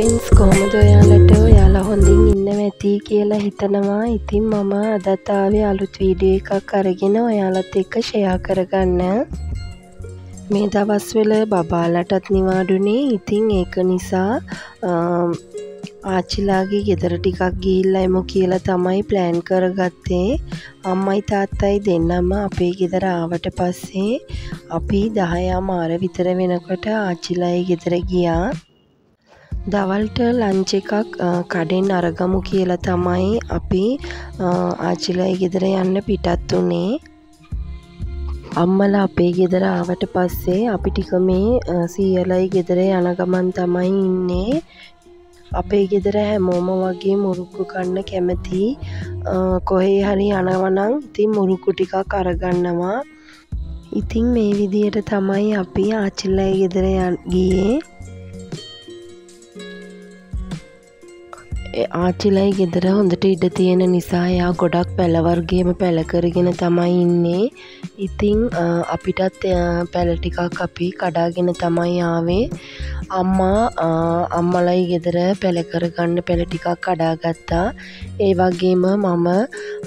Friends කොහොමද ඔයාලට ඔයාලා හොඳින් ඉන්න ඇති කියලා හිතනවා. ඉතින් මම අදත්තාවේ අලුත් වීඩියෝ එකක් අරගෙන ඔයාලත් එක්ක ෂෙයා කරගන්න. මේ දවස්වල බබාලටත් නිවාඩුනේ. ඉතින් ඒක නිසා ආච්චිලාගේ ගෙදර ටිකක් ගිහිල්ලා එමු කියලා තමයි ප්ලෑන් කරගත්තේ. අම්මයි තාත්තයි දෙන්නම අපේ ගෙදර ආවට පස්සේ අපි දහයා මාර විතර වෙනකොට ආච්චිලායි ගෙදර ගියා. දවල්ට ලංච එකක් කඩෙන් අරගමු කියලා තමයි අපි ආච්චිලයි ගෙදර යන්න පිටත් වුණේ අම්මල අපේ ගෙදර ආවට පස්සේ අපි ටික මේ සීයලයි ගෙදර යන ගමන් තමයි ඉන්නේ. අපේ ගෙදර හැමෝම වගේ මුරුක්කු කන්න කැමති. කොහේ හරි යනවනං ඉතින් මුරුක්කු ටිකක් අරගන්නවා. ඉතින් මේ විදියට තමයි අපි ආච්චිල්ලයි ගෙදර ගියේ. ආච්චිලයි ගෙදර හොඳට ඉඩ තියෙන නිසා එයා ගොඩක් පැලවර්ගේම පැල කරගෙන තමයි ඉන්නේ. ඉතිං අපිටත් පැල ටිකක් අපි කඩාගෙන තමයි ආවේ. අම්මා අම්මලයි ගෙදර පැල කරගන්න පැල ටිකක් කඩාගත්තා. ඒ වගේම මම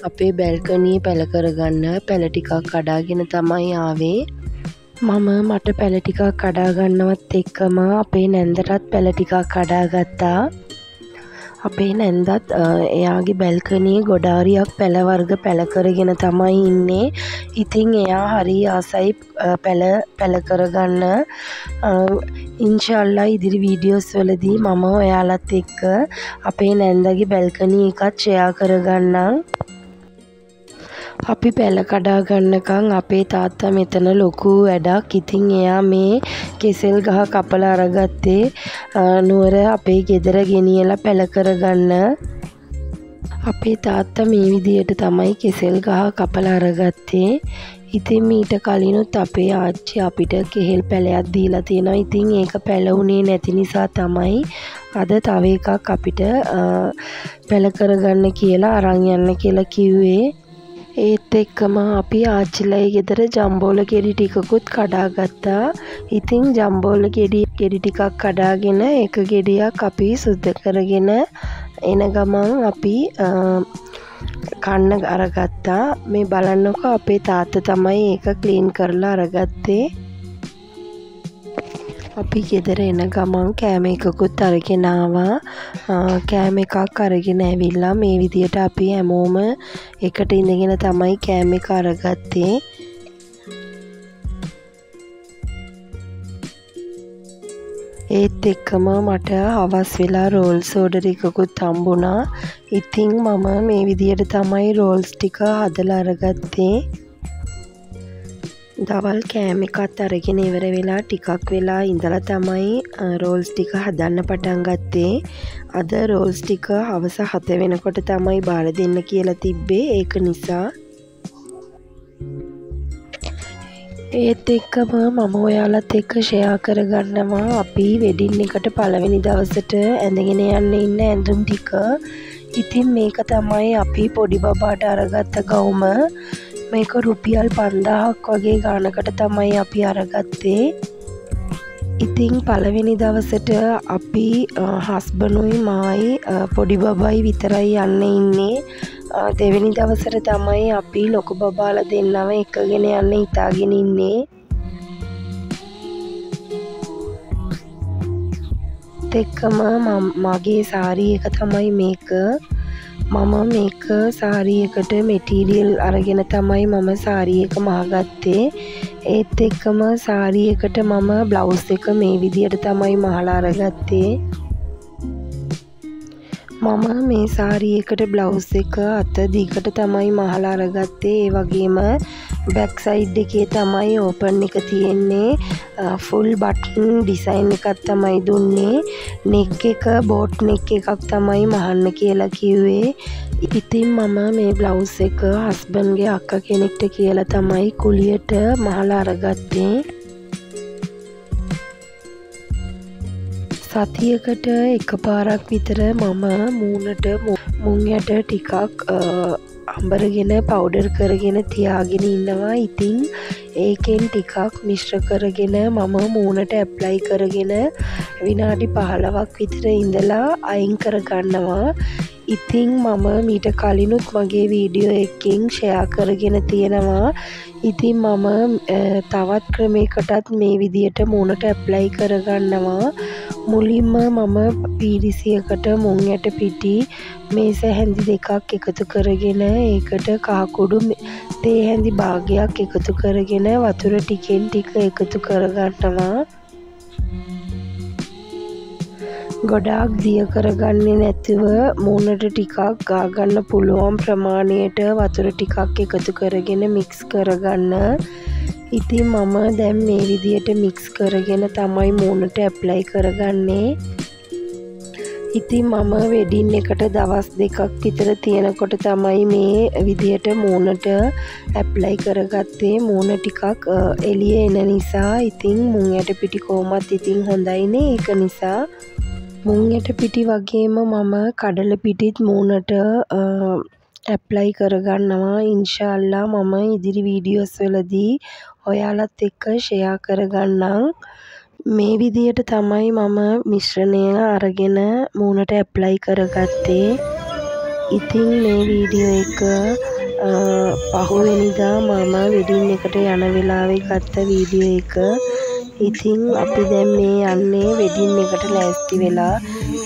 අපේ බැල්කනී පැල කරගන්න පැල ටිකක් කඩාගෙන තමයි ආවේ. මම මට පැල ටිකක් කඩාගන්නවත් එක්කම අපේ නැන්දටත් පැල ටිකක් කඩාගත්තා. අපේ නැන්දත් එයාගේ බැල්කනී ගොඩාරියක් පැළවර්ග පැළකරගෙන තමයි ඉන්නේ. ඉතිං එයා හරි ආසයි පැළ පැළකරගන්න ඉංශල්ලා ඉදිරි වීඩියෝස් වලදී මම ඔයාලත් එක්ක අපේ නැන්දගේ බැල්කනී එකත් ෂෙයා කරගන්නම්. අපි පැල කඩා ගන්නකම් අපේ තාත්තා මෙතන ලොකු වැඩක්. ඉතින් එයා මේ කෙසෙල් ගහ කපලා අරගත්තේ නුවර අපේ ගෙදර ගෙනියලා පැල කරගන්න. අපේ තාත්තා මේ විදියට තමයි කෙසෙල් ගහ කපලා අරගත්තේ. ඉතින් මීට කලිනුත් අපේ ආච්චි අපිට කෙහෙල් පැලයක් දීලා තියෙනවා. ඉතින් ඒක පැලවුනේ නැති නිසා තමයි අද තව එකක් අපිට පැල කරගන්න කියලා අරන් යන්න කියලා කිව්වේ. ඒත් එක්කම අපි ආච්චිලයි ගෙදර ජම්බෝල ගෙඩි ටිකකුත් කඩාගත්තා ඉතිං ජම්බෝල ගෙඩි ගෙඩි ටිකක් කඩාගෙන එක ගෙඩියක් අපි සුද්ධ කරගෙන එන ගමන් අපි කන්න අරගත්තා. මේ බලන්නකො අපේ තාත්ත තමයි ඒක ක්ලීන් කරලා අරගත්තේ. අපි ගෙදර එන ගමන් කෑම එකකුත් අරගෙන ආවා. කෑම එකක් අරගෙන ඇවිල්ලා මේ විදියට අපි හැමෝම එකට ඉඳගෙන තමයි කෑම එක අරගත්තේ. ඒත් එක්කම මට හවස් වෙලා රෝල්ස් ඕඩර් එකකුත් හම්බුණා. ඉතින් මම මේ විදියට තමයි රෝල්ස් ටික හදලා අරගත්තේ. දවල් කෑම එකත් අරගෙන ඉවර වෙලා ටිකක් වෙලා ඉඳලා තමයි රෝල්ස් ටික හදන්න පටන් ගත්තේ. අද රෝල්ස් ටික හවස හත වෙනකොට තමයි බාර දෙන්න කියලා තිබ්බේ. ඒක නිසා ඒත් එක්කම මම ඔයාලත් එක්ක ෂෙයා කරගන්නවා. අපි වෙඩින් එකට පළවෙනි දවසට ඇඳගෙන යන්න ඉන්න ඇඳුම් ටික. ඉතින් මේක තමයි අපි පොඩි බබාට අරගත්ත ගවුම මේක රුපියල් පන්දාහක් වගේ ගානකට තමයි අපි අරගත්තේ. ඉතිං පළවෙනි දවසට අපි හස්බනුයි මායි පොඩි බබයි විතරයි යන්න ඉන්නේ. දෙවෙනි දවසට තමයි අපි ලොකු බබාල දෙන්නව එකගෙන යන්න ඉතාගෙන ඉන්නේ. එක්කම මගේ සාරී එක තමයි මේක. මම මේක සාරියකට මෙටීරියල් අරගෙන තමයි මම සාරිය එක මහගත්තේ. ඒත් එක්කම සාරියකට මම බ්ලවුස් එක මේ විදියට තමයි මහලා අරගත්තේ. මම මේ සාරියකට බ්ලවුස් එක අත දිගට තමයි මහලා අරගත්තේ. ඒ වගේම බැක් සයිඩ් එකේ තමයි ඕපන් එක තියෙන්නේ. ෆුල් බටන් ඩිසයින් එකක් තමයි දුන්නේ. නෙක් එක බෝට් නෙක් එකක් තමයි මහන්න කියලා කිව්වේ. ඉතින් මම මේ බ්ලවුස් එක හස්බන්ගේ අක්ක කෙනෙක්ට කියලා තමයි කුලියට මහලා අරගත්තේ. සතියකට එක පාරක් විතර මම මූනට මුං යට ටිකක් අඹරගෙන පවුඩර් කරගෙන තියාගෙන ඉන්නවා. ඉතිං ඒකෙන් ටිකක් මිශ්‍ර කරගෙන මම මූනට ඇප්ලයි කරගෙන විනාඩි පහලවක් විතර ඉඳලා අයින් කරගන්නවා. ඉතිං මම මීට කලිනුත් මගේ වීඩියෝ එකින් ෂයා කරගෙන තියෙනවා. ඉතින් මම තවත් ක්‍රමයකටත් මේ විදියට මූුණට ඇප්ලයි කරගන්නවා. මුලින්ම මම පිරිසියකට මුං ඇට පිටි මේස හැඳි දෙකක් එකතු කරගෙන ඒකට කහකුඩු තේ හැඳි භාගයක් එකතු කරගෙන වතුර ටිකෙන් ටික එකතු කරගන්නවා. ගොඩාක් දිය කරගන්නේ නැතිව මූුණට ටිකක් ගාගන්න පුළුවන් ප්‍රමාණයට වතුර ටිකක් එකතු කරගෙන මික්ස් කරගන්න. ඉතින් මම දැම් මේ විදියට මික්ස් කරගෙන තමයි මූුණට ඇප්ලයි කරගන්නේ. ඉතින් මම වෙඩින් එකට දවස් දෙකක් විතර තියෙනකොට තමයි මේ විදියට මූුණට ඇප්ලයි කරගත්තේ. මූුණ ටිකක් එලිය එන නිසා. ඉතිං මුං යට පිටි කෝමත් ඉතිං හොඳයිනේ ඒක නිසා මුංයට පිටි වගේම මම කඩල පිටිත් මූුණට ඇප්ලයි කරගන්නවා. ඉන්ශල්ලා මම ඉදිරි වීඩියෝස් වලදී ඔයාලත් එක්ක ෂයා කරගන්නම්. මේ විදියට තමයි මම මිශ්‍රණය අරගෙන මූුණට ඇප්ලයි කරගත්තේ. ඉතින් මේ වීඩියෝ එක පහුවෙනිදා මම වෙඩින් එකට යන වෙලාවෙ ගත්ත වීඩියෝ එක. ඉතින් අපි දැන් මේ යන්නේ වෙඩින් එකට ලෑස්ති වෙලා.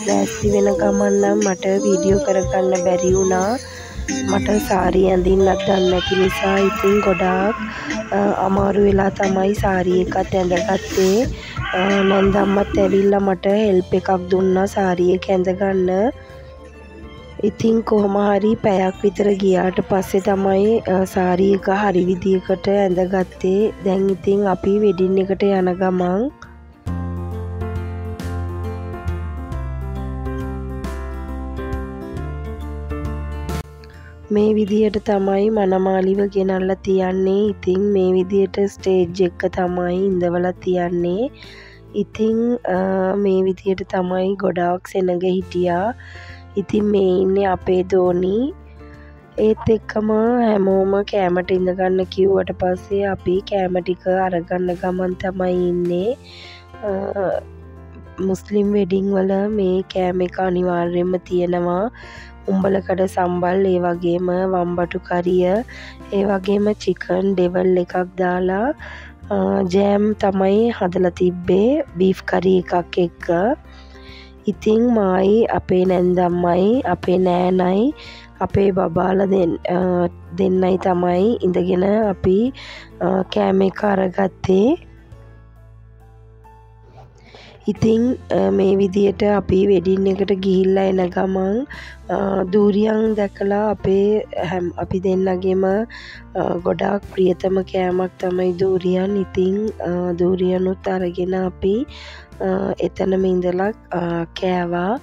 ලෑස්ති වෙන ගමන් නම් මට වීඩියෝ කරගන්න බැරි වුණා. මට සාරි ඇඳින්නත් දන්නේ නැති නිසා ඉතින් ගොඩාක් අමාරු වෙලා තමයි සාරි එකත් ඇඳගත්තේ. නැන්දම්මත් ඇවිල්ලා මට හෙල්ප් එකක් දුන්නා සාරි එක ඇඳගන්න. ඉතිං කොහොමහරි පැයක් විතර ගියාට පස්සේ තමයි සාරී එක හරි විදියකට ඇඳගත්තේ. දැන් ඉතිං අපි වෙඩින් එකට යන ගමන් මේ විදියට තමයි මනමාලිව ගෙනල්ල තියන්නේ. ඉතිං මේ විදියට ස්ටේජ් එක තමයි ඉඳවල තියන්නේ. ඉතිං මේ විදියට තමයි ගොඩාක් සෙනග හිටියා. ඉතින් මේ ඉන්නේ අපේ දෝනි ඒත් එක්කම හැමෝම කෑමට ඉඳගන්න කිව්වට පස්සේ අපි කෑම ටික අරගන්න ගමන් තමයි ඉන්නේ. මුස්ලිම් වෙඩිං වල මේ කෑම එක අනිවාර්යයෙන්ම තියෙනවා. උඹලකඩ සම්බල් ඒ වගේම වම්බටු කරිය ඒ වගේම චිකන් ඩෙවල් එකක් දාලා ජෑම් තමයි හදලා තිබ්බේ බීෆ් කරි එකක් එක්ක. ඉතිං මායි අපේ නැන්දම්මයි අපේ නෑනයි අපේ බබාල දෙන්නයි තමයි ඉඳගෙන අපි කෑම එක අරගත්තේ. ඉතිං මේ විදියට අපි වෙඩින් එකට ගිහිල්ලා එන ගමන් දූරියන් දැකලා අපේ හැම් අපි දෙන්නගේම ගොඩාක් ප්‍රියතම කෑමක් තමයි දූරියන්. ඉතිං දූරියනුත් අරගෙන අපි එතනම ඉඳලා කෑවා.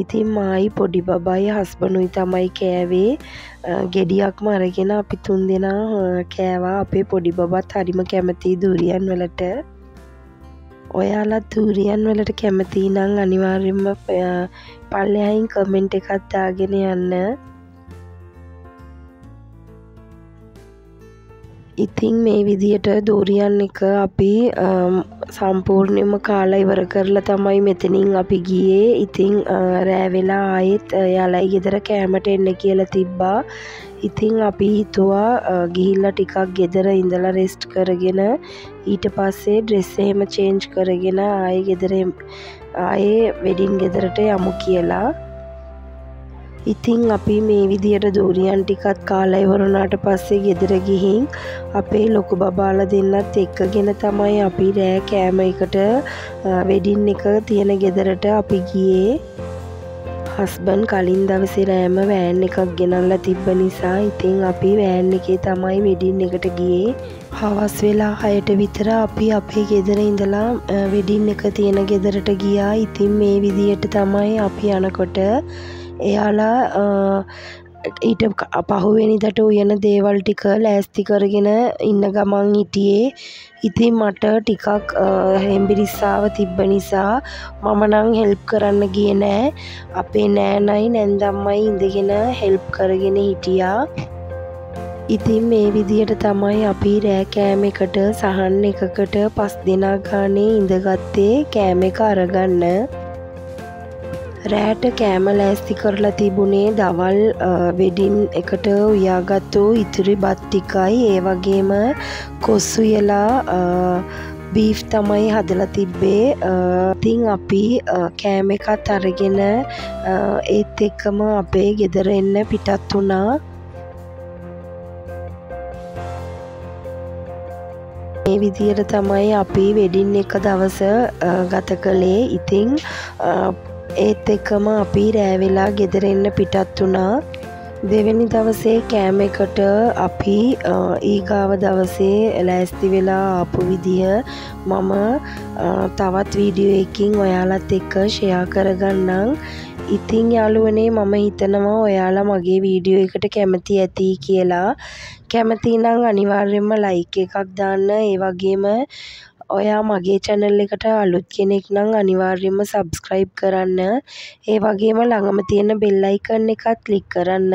ඉතින් මායි පොඩි බබයි හස්බනුයි තමයි කෑවේ. ගෙඩියක්ම අරගෙන අපි තුන් දෙනා කෑවා. අපේ පොඩි බබත් හරිම කැමති දූරියන් වලට. ඔයාලත් දූරියන් වලට කැමති නං අනිවාර්යෙන්ම පල්ලෙහයින් කමෙන්ට් එකත් දාගෙන යන්න. ඉතිං මේ විදියට දූරියන් එක අපි සම්පූර්ණයම කාලා ඉවර කරලා තමයි මෙතනින් අපි ගියේ. ඉතිං රෑවෙලා ආයෙත් යාලයි ගෙදර කෑමට එන්න කියලා තිබ්බා. ඉතිං අපි හිතුවා ගිහිල්ලා ටිකක් ගෙදර ඉඳලා රෙස්ට් කරගෙන ඊට පස්සේ ඩ්‍රෙස් එහෙම චේන්ජ් කරගෙන ආයේ ගෙදර ආයේ වෙඩින් ගෙදරට යමු කියලා. ඉතිං අපි මේ විදියට දූරියන් ටිකත් කාලා ඉවරුණාට පස්සේ ගෙදර ගිහින් අපේ ලොකු බබාල දෙන්නත් එක්කගෙන තමයි අපි රෑ කෑම එකට වෙඩින් එක තියෙන ගෙදරට අපි ගියේ. හස්බන් කලින් දවසේ රෑම වෑන් එකක් ගෙනල්ලා තිබ්බ නිසා ඉතින් අපි වෑන් එකේ තමයි වෙඩින් එකට ගියේ. හවස් වෙලා හයට විතර අපි අපේ ගෙදර ඉඳලා වෙඩින් එක තියෙන ගෙදරට ගියා. ඉතින් මේ විදියට තමයි අපි යනකොට එයාලා ඊට පහුවෙනිදට උයන දේවල් ටික ලෑස්ති කරගෙන ඉන්න ගමන් හිටියේ. ඉතින් මට ටිකක් හෙම්බිරිස්සාව තිබ්බ නිසා මම නම් හෙල්ප් කරන්න ගියේ නෑ. අපේ නෑනයි නැන්දම්මයි ඉඳගෙන හෙල්ප් කරගෙන හිටියා. ඉතින් මේ විදියට තමයි අපි රෑ කෑම එකට සහන් එකකට පස් දෙනා ගානේ ඉඳගත්තේ කෑම එක අරගන්න. රෑට කෑම ලෑස්ති කරලා තිබුණේ දවල් වෙඩින් එකට උයාගත්තු ඉතුරු බත් ටිකයි. ඒ වගේම කොස් උයලා බීෆ් තමයි හදලා තිබ්බේ. ඉතින් අපි කෑම එකත් අරගෙන ඒත් එක්කම අපේ ගෙදර එන්න පිටත් වුණා. මේ විදියට තමයි අපි වෙඩින් එක දවස ගත කළේ. ඉතින් ඒත් එක්කම අපි රෑවෙලා ගෙදර එන්න පිටත් වුණා. දෙවැනි දවසේ කෑම එකට අපි ඊගාව දවසේ ලෑස්ති වෙලා ආපු විදිහ මම තවත් වීඩියෝ එකකින් ඔයාලත් එක්ක ෂෙයා කරගන්නම්. ඉතින් යාළුවනේ මම හිතනවා ඔයාලා මගේ වීඩියෝ එකට කැමති ඇති කියලා. කැමති නම් අනිවාර්යෙන්ම ලයික් එකක් දාන්න. ඒ වගේම ඔයා මගේ channel එකට අලුත් කෙනෙක් නම් අනිවාර්යෙන්ම subscribe කරන්න. ඒ වගේම ළඟම තියෙන bell icon එකත් click කරන්න.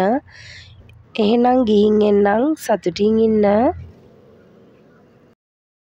එහෙනම් ගිහින් එන්නම් සතුටින් ඉන්න.